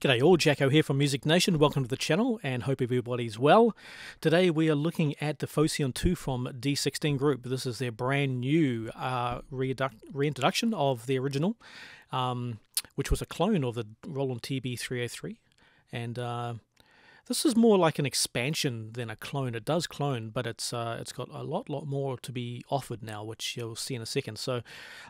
G'day all, Jacko here from Music Nation. Welcome to the channel and hope everybody's well. Today we are looking at the Phoscyon 2 from D16 Group. This is their brand new uh, reintroduction of the original, um, which was a clone of the Roland TB303. And uh, this is more like an expansion than a clone. It does clone, but it's uh, it's got a lot lot more to be offered now, which you'll see in a second. So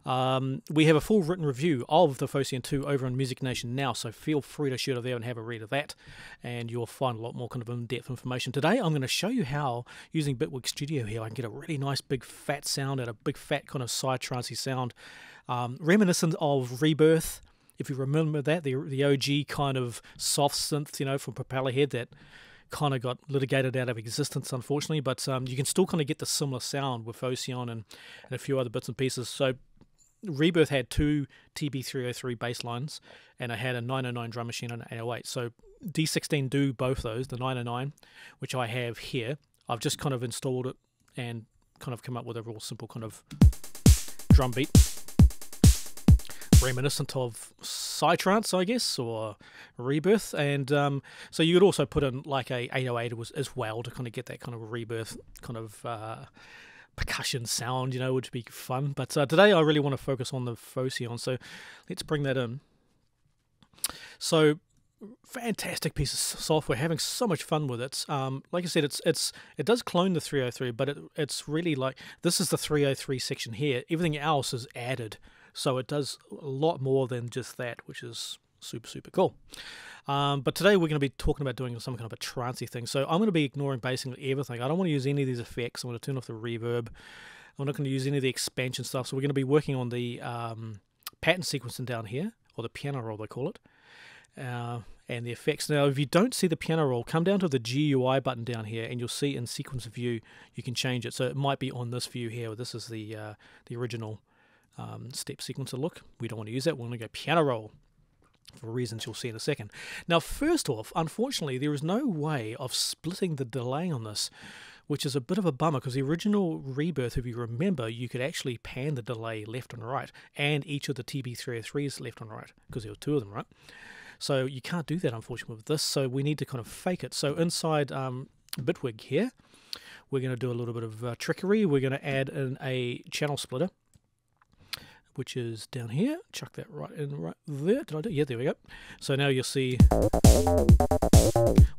um, we have a full written review of the Phoscyon 2 over on Music Nation now. So feel free to shoot over there and have a read of that, and you'll find a lot more kind of in-depth information. Today I'm going to show you how using Bitwig Studio here I can get a really nice big fat sound and a big fat kind of psytrancey sound, um, reminiscent of Rebirth if you remember that, the the OG kind of soft synth, you know, from Propellerhead that kind of got litigated out of existence, unfortunately. But um, you can still kind of get the similar sound with Phoscyon and, and a few other bits and pieces. So Rebirth had two TB303 bass lines, and I had a 909 drum machine and an 808. So D16 do both those, the 909, which I have here. I've just kind of installed it and kind of come up with a real simple kind of drum beat reminiscent of Psytrance, I guess, or Rebirth. And um, so you could also put in like a 808 was, as well to kind of get that kind of Rebirth kind of uh, percussion sound, you know, which would be fun. But uh, today I really want to focus on the Phoscyon, so let's bring that in. So fantastic piece of software having so much fun with it um, like i said it's it's it does clone the 303 but it, it's really like this is the 303 section here everything else is added so it does a lot more than just that, which is super, super cool. Um, but today we're going to be talking about doing some kind of a trancey thing. So I'm going to be ignoring basically everything. I don't want to use any of these effects. I'm going to turn off the reverb. I'm not going to use any of the expansion stuff. So we're going to be working on the um, pattern sequencing down here, or the piano roll they call it. Uh, and the effects. Now, if you don't see the piano roll, come down to the GUI button down here, and you'll see in sequence view you can change it. So it might be on this view here. This is the uh, the original um, step sequencer look. We don't want to use that. We're going to go piano roll for reasons you'll see in a second. Now, first off, unfortunately, there is no way of splitting the delay on this, which is a bit of a bummer because the original Rebirth, if you remember, you could actually pan the delay left and right, and each of the TB303s left and right, because there were two of them, right? So you can't do that, unfortunately, with this, so we need to kind of fake it. So inside um, Bitwig here, we're going to do a little bit of uh, trickery. We're going to add in a channel splitter which is down here. Chuck that right in right there. Did I do? Yeah, there we go. So now you'll see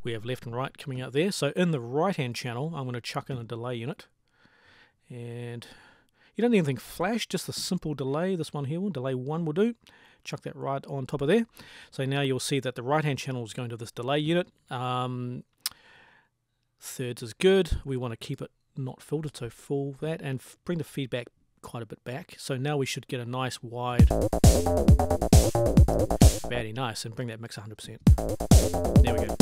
we have left and right coming out there. So in the right-hand channel, I'm going to chuck in a delay unit. And you don't need anything flash, just a simple delay. This one here will delay one will do. Chuck that right on top of there. So now you'll see that the right-hand channel is going to this delay unit. Um, thirds is good. We want to keep it not filtered, so full that, and bring the feedback quite a bit back. So now we should get a nice wide, very nice, and bring that mix 100%. There we go.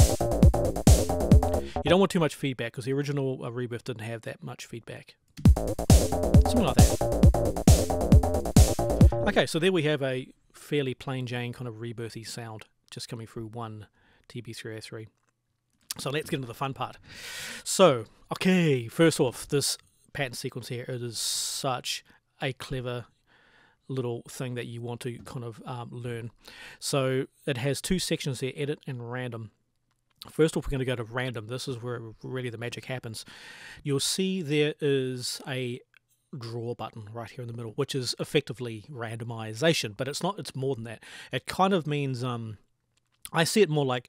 You don't want too much feedback because the original uh, Rebirth didn't have that much feedback. Something like that. Okay, so there we have a fairly plain Jane kind of rebirthy sound just coming through one TB303. So let's get into the fun part. So, okay, first off, this pattern sequence here, it is such a clever little thing that you want to kind of um, learn. So it has two sections here, edit and random. First off, we're going to go to random. This is where really the magic happens. You'll see there is a draw button right here in the middle, which is effectively randomization, but it's not, it's more than that. It kind of means, um, I see it more like,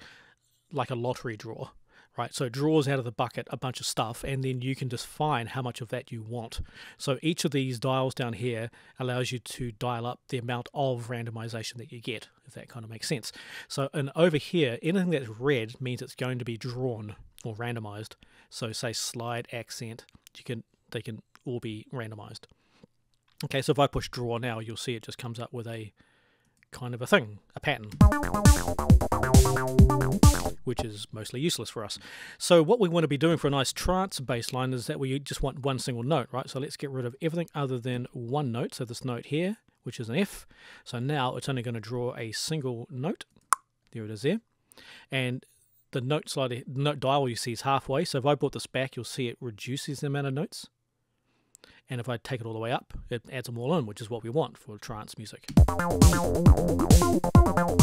like a lottery draw right? So it draws out of the bucket a bunch of stuff, and then you can just how much of that you want. So each of these dials down here allows you to dial up the amount of randomization that you get, if that kind of makes sense. So and over here, anything that's red means it's going to be drawn or randomized. So say slide accent, you can they can all be randomized. Okay, so if I push draw now, you'll see it just comes up with a kind of a thing, a pattern which is mostly useless for us. So what we want to be doing for a nice trance bass line is that we just want one single note, right? So let's get rid of everything other than one note. So this note here, which is an F. So now it's only going to draw a single note. There it is there. And the note slider, note dial you see is halfway. So if I brought this back, you'll see it reduces the amount of notes. And if I take it all the way up, it adds them all in, which is what we want for trance music.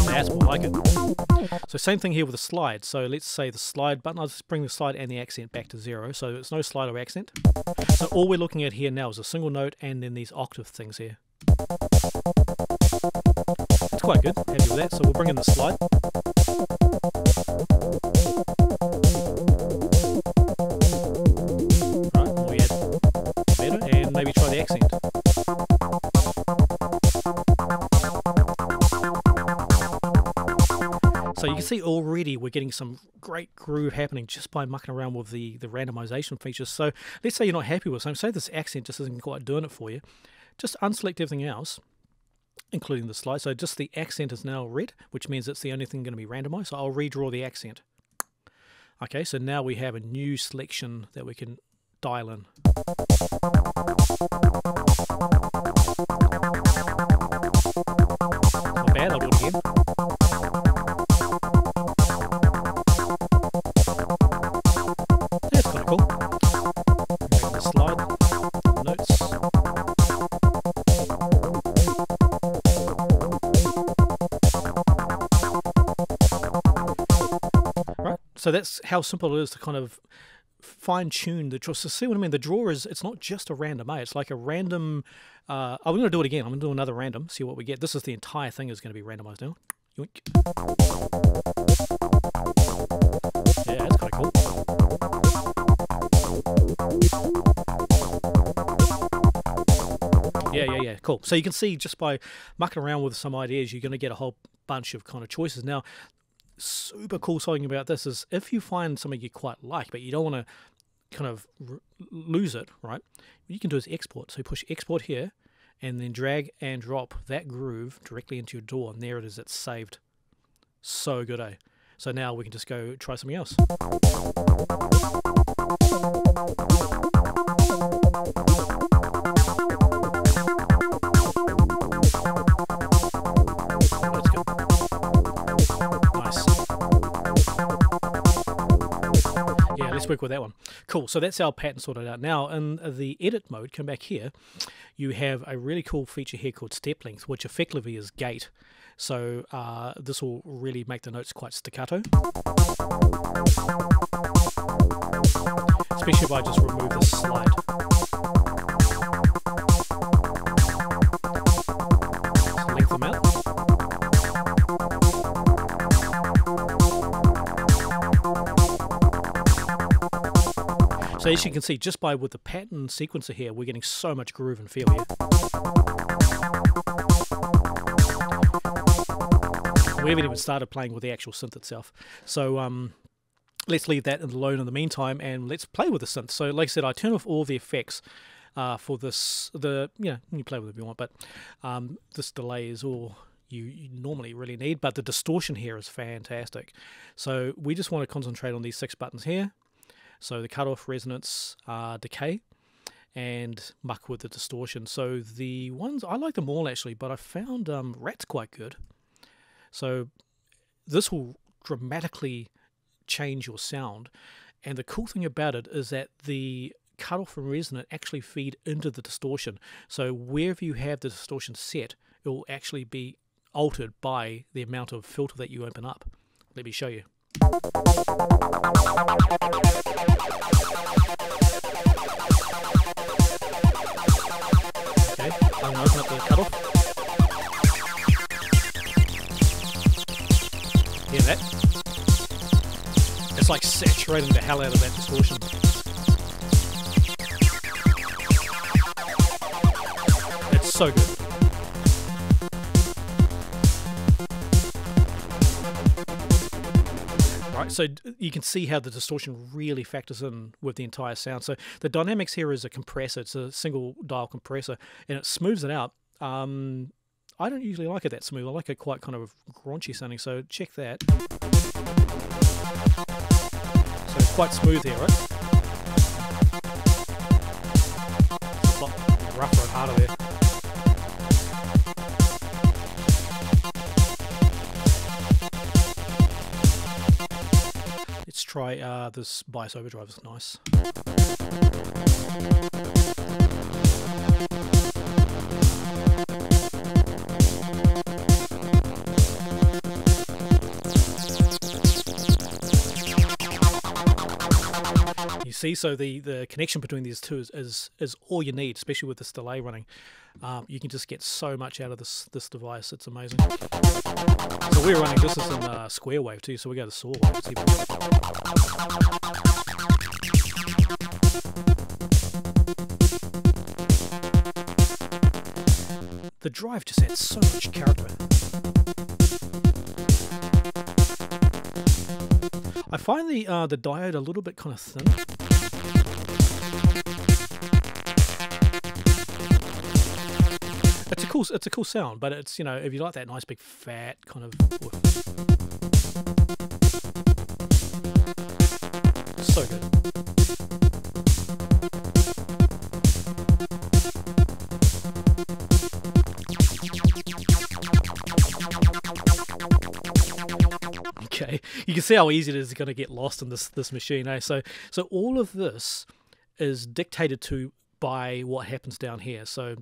That's more like it. So same thing here with the slide. So let's say the slide button, I'll just bring the slide and the accent back to zero. So it's no slide or accent. So all we're looking at here now is a single note and then these octave things here. It's quite good, happy with that. So we'll bring in the slide. The accent. So you can see already we're getting some great groove happening just by mucking around with the, the randomization features. So let's say you're not happy with something, say this accent just isn't quite doing it for you, just unselect everything else, including the slide. So just the accent is now red, which means it's the only thing going to be randomized. So I'll redraw the accent. Okay, so now we have a new selection that we can dial in. Not bad, the slide, notes. Right, so that's how simple it is to kind of fine tune the draw. So see what I mean? The draw is it's not just a random A. It's like a random. Uh, I'm going to do it again. I'm going to do another random. See what we get. This is the entire thing is going to be randomized now. Yoink. Yeah, that's kind of cool. Yeah, yeah, yeah, cool. So you can see just by mucking around with some ideas, you're going to get a whole bunch of kind of choices. Now, super cool something about this is if you find something you quite like, but you don't want to kind of lose it, right? What you can do is export. So push export here and then drag and drop that groove directly into your DAW. and there it is, it's saved. So good, eh? So now we can just go try something else. Work with that one. Cool. So that's our pattern sorted out. Now, in the edit mode, come back here, you have a really cool feature here called step length, which effectively is gate. So uh, this will really make the notes quite staccato. Especially if I just remove the slide. So as you can see, just by with the pattern sequencer here, we're getting so much groove and feel here. We haven't even started playing with the actual synth itself. So um, let's leave that alone in the meantime and let's play with the synth. So like I said, I turn off all the effects uh, for this, the, you know, you play with it if you want, but um, this delay is all you, you, normally really need, but the distortion here is fantastic. So we just want to concentrate on these six buttons here. So the cutoff, resonance, uh, decay, and muck with the distortion. So the ones I like them all actually, but I found um, Rat's quite good. So this will dramatically change your sound. And the cool thing about it is that the cutoff and resonant actually feed into the distortion. So wherever you have the distortion set, it will actually be altered by the amount of filter that you open up. Let me show you. Hear that? It's like saturating the hell out of that distortion. It's so good. Right, so you can see how the distortion really factors in with the entire sound. So the dynamics here is a compressor. It's a single dial compressor, and it smooths it out. Um, I don't usually like it that smooth. I like it quite kind of graunchy sounding, so check that. So it's quite smooth here, right? A lot rougher and harder there. Try uh, this bias overdrive. It's nice. See, so the, the connection between these two is, is, is all you need, especially with this delay running. Um, you can just get so much out of this this device. It's amazing. So we're running this is in uh, square wave too. So we go to saw wave. The drive just adds so much character. I find the uh, the diode a little bit kind of thin. Cool it's a cool sound, but it's you know if you like that nice big fat kind of so good. Okay, you can see how easy it is going to get lost in this this machine. Eh? So so all of this is dictated to by what happens down here. So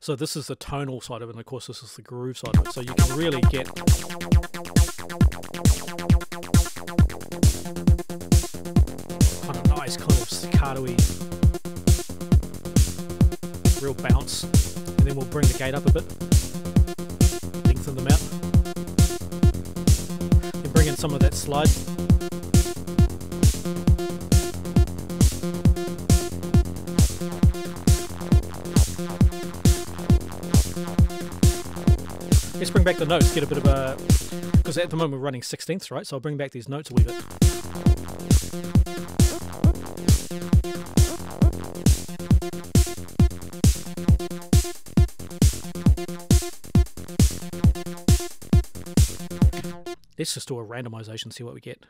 so this is the tonal side of it, and of course this is the groove side of it. So you can really get kind of nice, kind of staccato-y, real bounce, and then we'll bring the gate up a bit, lengthen them out, and bring in some of that slide. Let's bring back the notes, get a bit of a. Because at the moment we're running 16ths, right? So I'll bring back these notes a wee bit. Let's just do a randomization, see what we get.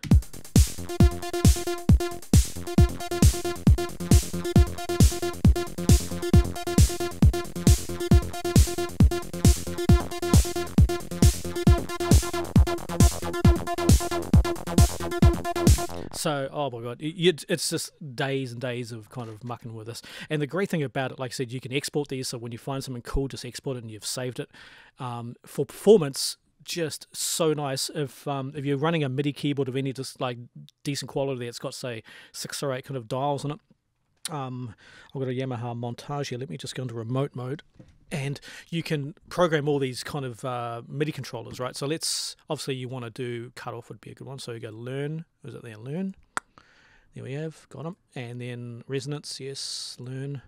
So, oh my god, it's just days and days of kind of mucking with this. And the great thing about it, like I said, you can export these. So when you find something cool, just export it and you've saved it. Um, for performance, just so nice. If um, if you're running a MIDI keyboard of any just like decent quality, it's got say six or eight kind of dials on it. Um, I've got a Yamaha montage here. Let me just go into remote mode and you can program all these kind of uh, MIDI controllers, right? So let's obviously you want to do cutoff would be a good one. So you go learn, was it there? Learn. There we have, got them. And then resonance, yes, learn.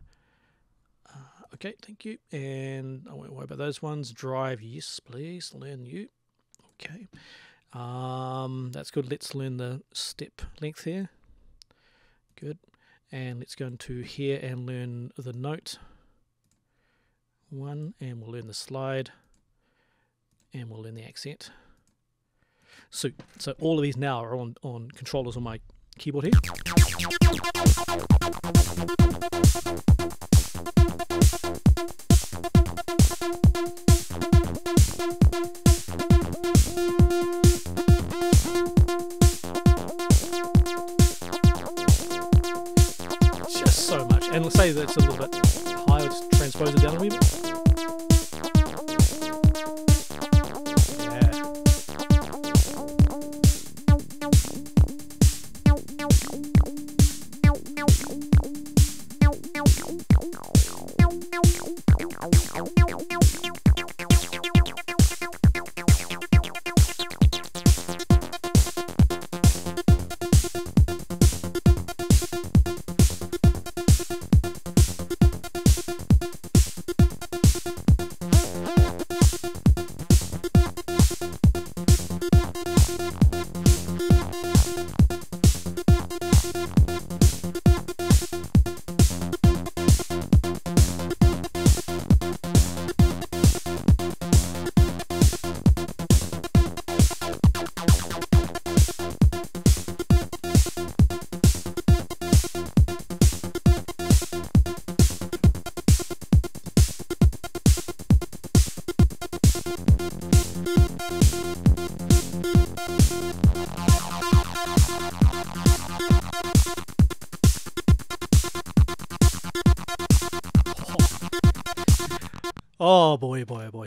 Uh, okay, thank you. And I won't worry about those ones. Drive, yes, please. Learn you. Okay. Um, that's good. Let's learn the step length here. Good. And let's go into here and learn the note one and we'll learn the slide and we'll learn the accent. So, so all of these now are on, on controllers on my keyboard here. Say that's a little bit higher, just transpose it down a wee bit.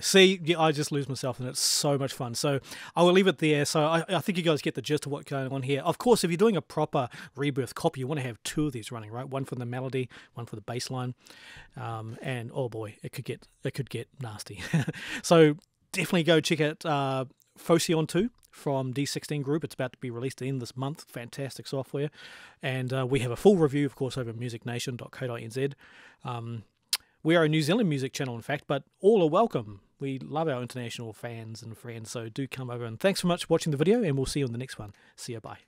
See, yeah, I just lose myself and it's so much fun. So I will leave it there. So I, I think you guys get the gist of what's going on here. Of course, if you're doing a proper rebirth copy, you want to have two of these running, right? One for the melody, one for the bass line. Um, and oh boy, it could get it could get nasty. so definitely go check out uh, Phoscyon 2 from D16 Group. It's about to be released in this month. Fantastic software. And uh, we have a full review, of course, over musicnation.co.nz. Um, we are a New Zealand music channel, in fact, but all are welcome. We love our international fans and friends, so do come over. And thanks so much for watching the video, and we'll see you on the next one. See you, bye.